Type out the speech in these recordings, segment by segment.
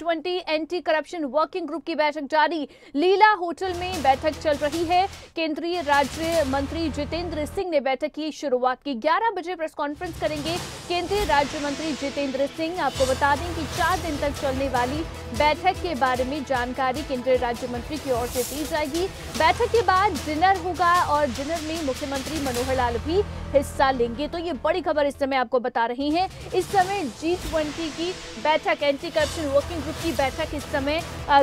Twenty anti corruption working group की बैठक जारी। लीला होटल में बैठक चल रही है। केंद्रीय राज्य मंत्री जितेंद्र सिंह ने बैठक की शुरुआत की। 11 बजे प्रेस कॉन्फ्रेंस करेंगे केंद्रीय राज्य मंत्री जितेंद्र सिंह। आपको बता दें कि चार दिन तक चलने वाली बैठक के बारे में जानकारी केंद्रीय राज्य मंत्री की ओर से दी जाएगी। बैठक के बाद डिनर होगा और डिनर में मुख्यमंत्री मनोहर लाल भी हिस्सा लेंगे। तो ये बड़ी खबर इस समय आपको बता रही है। इस समय जी की बैठक एंटी करप्शन वर्किंग ग्रुप की बैठक इस समय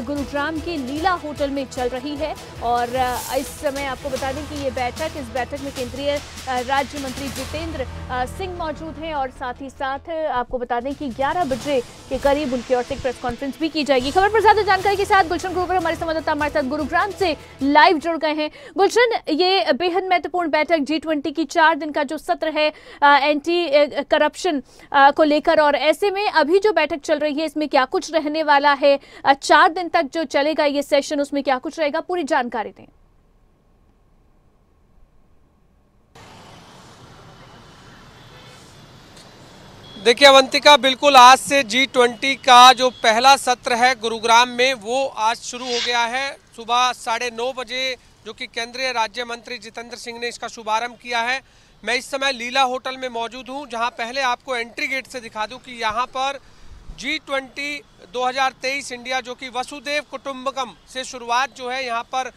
गुरुग्राम के लीला होटल में चल रही है और इस समय आपको बता दें कि ये बैठक, इस बैठक में केंद्रीय राज्य मंत्री जितेंद्र सिंह मौजूद हैं और साथ ही साथ आपको बता दें कि 11 बजे के करीब उनकी ओर से प्रेस कॉन्फ्रेंस भी की जाएगी। खबर पर ज़्यादा जानकारी के साथ गुलशन ग्रोवर हमारे संवाददाता हमारे साथ गुरुग्राम से लाइव जुड़ गए हैं। गुलशन, ये बेहद महत्वपूर्ण बैठक जी ट्वेंटी की चार दिन का जो सत्र है एंटी करप्शन को लेकर और ऐसे में अभी जो बैठक चल रही है, इसमें क्या कुछ रहने वाला है। चार दिन तक जो चलेगा ये सेशन उसमें क्या कुछ रहेगा? पूरी जानकारी दें। देखिए, अवंतिका, बिल्कुल आज से जी ट्वेंटी का जो पहला सत्र है गुरुग्राम में, वो आज शुरू हो गया है। सुबह साढ़े नौ बजे, जो कि केंद्रीय राज्य मंत्री जितेंद्र सिंह ने इसका शुभारंभ किया है। मैं इस समय लीला होटल में मौजूद हूँ, जहाँ पहले आपको एंट्री गेट से दिखा दूँ कि यहाँ पर जी ट्वेंटी दो हज़ार तेईस इंडिया जो कि वसुदेव कुटुंबकम से शुरुआत जो है यहाँ पर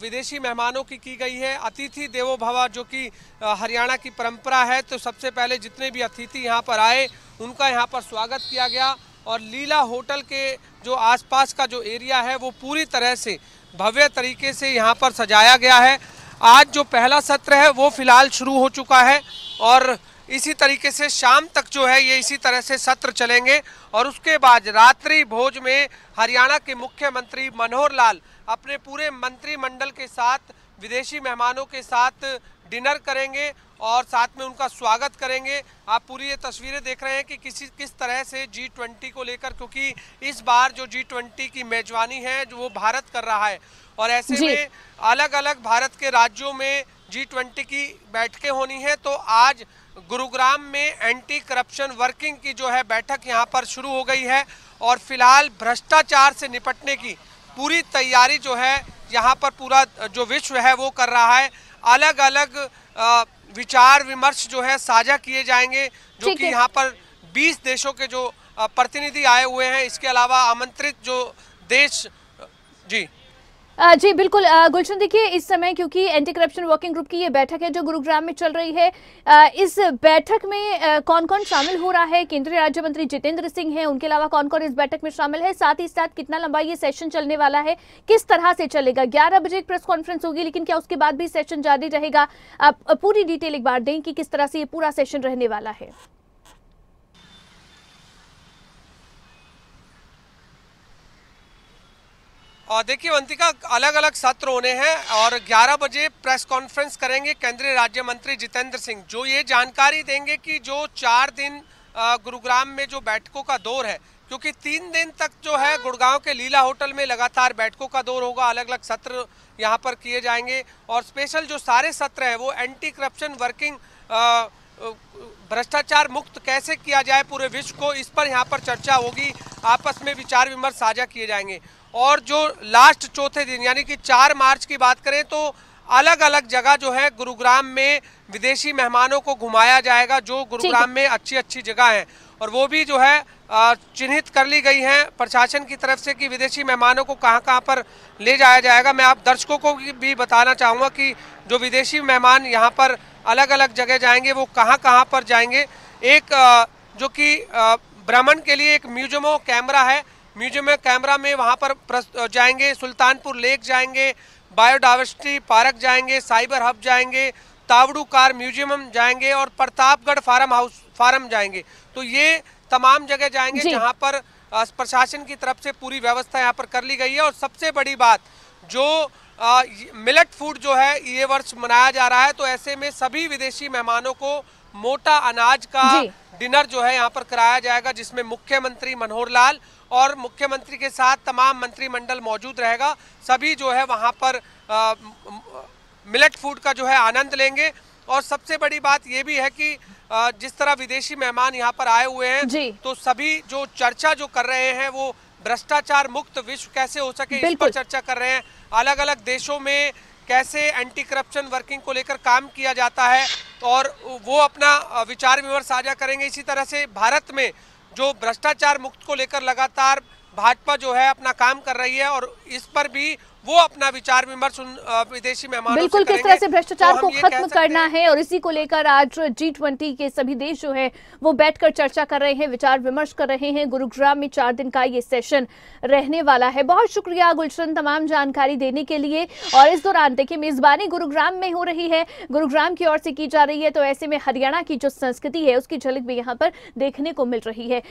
विदेशी मेहमानों की की गई है। अतिथि देवो भवा जो कि हरियाणा की परंपरा है तो सबसे पहले जितने भी अतिथि यहाँ पर आए, उनका यहाँ पर स्वागत किया गया और लीला होटल के जो आसपास का जो एरिया है, वो पूरी तरह से भव्य तरीके से यहाँ पर सजाया गया है। आज जो पहला सत्र है, वो फ़िलहाल शुरू हो चुका है और इसी तरीके से शाम तक जो है ये इसी तरह से सत्र चलेंगे। और उसके बाद रात्रि भोज में हरियाणा के मुख्यमंत्री मनोहर लाल अपने पूरे मंत्रिमंडल के साथ विदेशी मेहमानों के साथ डिनर करेंगे और साथ में उनका स्वागत करेंगे। आप पूरी ये तस्वीरें देख रहे हैं कि किसी किस तरह से जी ट्वेंटी को लेकर क्योंकि इस बार जो जी ट्वेंटी की मेजबानी है जो वो भारत कर रहा है। और ऐसे में अलग अलग भारत के राज्यों में जी ट्वेंटी की बैठकें होनी है तो आज गुरुग्राम में एंटी करप्शन वर्किंग की जो है बैठक यहाँ पर शुरू हो गई है और फ़िलहाल भ्रष्टाचार से निपटने की पूरी तैयारी जो है यहाँ पर पूरा जो विश्व है वो कर रहा है। अलग अलग विचार विमर्श जो है साझा किए जाएँगे जो कि यहाँ पर 20 देशों के जो प्रतिनिधि आए हुए हैं इसके अलावा आमंत्रित जो देश जी। जी, बिल्कुल। गुलशन, देखिए, इस समय क्योंकि एंटी करप्शन वर्किंग ग्रुप की ये बैठक है जो गुरुग्राम में चल रही है इस बैठक में कौन कौन शामिल हो रहा है? केंद्रीय राज्य मंत्री जितेंद्र सिंह हैं, उनके अलावा कौन कौन इस बैठक में शामिल है? साथ ही साथ कितना लंबा ये सेशन चलने वाला है? किस तरह से चलेगा? ग्यारह बजे एक प्रेस कॉन्फ्रेंस होगी, लेकिन क्या उसके बाद भी सेशन जारी रहेगा? आप पूरी डिटेल एक बार दें कि किस तरह से ये पूरा सेशन रहने वाला है। और देखिए वंतिका अलग अलग सत्र होने हैं और 11 बजे प्रेस कॉन्फ्रेंस करेंगे केंद्रीय राज्य मंत्री जितेंद्र सिंह। जो ये जानकारी देंगे कि जो चार दिन गुरुग्राम में जो बैठकों का दौर है, क्योंकि तीन दिन तक जो है गुड़गांव के लीला होटल में लगातार बैठकों का दौर होगा अलग अलग सत्र यहाँ पर किए जाएँगे। और स्पेशल जो सारे सत्र हैं, वो एंटी करप्शन वर्किंग भ्रष्टाचार मुक्त कैसे किया जाए पूरे विश्व को, इस पर यहाँ पर चर्चा होगी। आपस में विचार विमर्श साझा किए जाएँगे। और जो लास्ट चौथे दिन यानी कि चार मार्च की बात करें तो अलग अलग जगह जो है गुरुग्राम में विदेशी मेहमानों को घुमाया जाएगा जो गुरुग्राम में अच्छी अच्छी जगह है। और वो भी जो है चिन्हित कर ली गई हैं प्रशासन की तरफ़ से कि विदेशी मेहमानों को कहाँ कहाँ पर ले जाया जाएगा। मैं आप दर्शकों को भी बताना चाहूँगा कि जो विदेशी मेहमान यहाँ पर अलग अलग जगह जाएँगे वो कहाँ कहाँ पर जाएँगे। एक जो कि भ्रमण के लिए एक म्यूजियमो कैमरा है म्यूज़ियम में कैमरा में वहाँ पर जाएँगे सुल्तानपुर लेक जाएँगे बायोडाइवर्सिटी पार्क जाएँगे साइबर हब जाएँगे तावड़ू कार म्यूज़ियम जाएँगे और प्रतापगढ़ फार्म हाउस फार्म जाएँगे। तो ये तमाम जगह जाएँगे जहाँ पर प्रशासन की तरफ़ से पूरी व्यवस्था यहाँ पर कर ली गई है और सबसे बड़ी बात जो मिलट फ़ूड जो है ये वर्ष मनाया जा रहा है तो ऐसे में सभी विदेशी मेहमानों को मोटा अनाज का डिनर जो है यहाँ पर कराया जाएगा जिसमें मुख्यमंत्री मनोहर लाल और मुख्यमंत्री के साथ तमाम मंत्रिमंडल मौजूद रहेगा। सभी जो है वहाँ पर आ, मिलेट फ़ूड का जो है आनंद लेंगे। और सबसे बड़ी बात ये भी है कि जिस तरह विदेशी मेहमान यहाँ पर आए हुए हैं तो सभी जो चर्चा जो कर रहे हैं वो भ्रष्टाचार मुक्त विश्व कैसे हो सके इस पर चर्चा कर रहे हैं। अलग अलग देशों में कैसे एंटी करप्शन वर्किंग को लेकर काम किया जाता है और वो अपना विचार विमर्श साझा करेंगे। इसी तरह से भारत में जो भ्रष्टाचार मुक्त को लेकर लगातार भाजपा जो है अपना काम कर रही है और इस पर भी वो अपना विचार विमर्श उन विदेशी मेहमानों बिल्कुल किस तरह से भ्रष्टाचार तो को खत्म करना है और इसी को लेकर आज जी ट्वेंटी के सभी देश जो है वो बैठकर चर्चा कर रहे हैं विचार विमर्श कर रहे हैं। गुरुग्राम में चार दिन का ये सेशन रहने वाला है। बहुत शुक्रिया गुलशन तमाम जानकारी देने के लिए। और इस दौरान देखिए मेजबानी गुरुग्राम में हो रही है। गुरुग्राम की ओर से की जा रही है तो ऐसे में हरियाणा की जो संस्कृति है उसकी झलक भी यहाँ पर देखने को मिल रही है।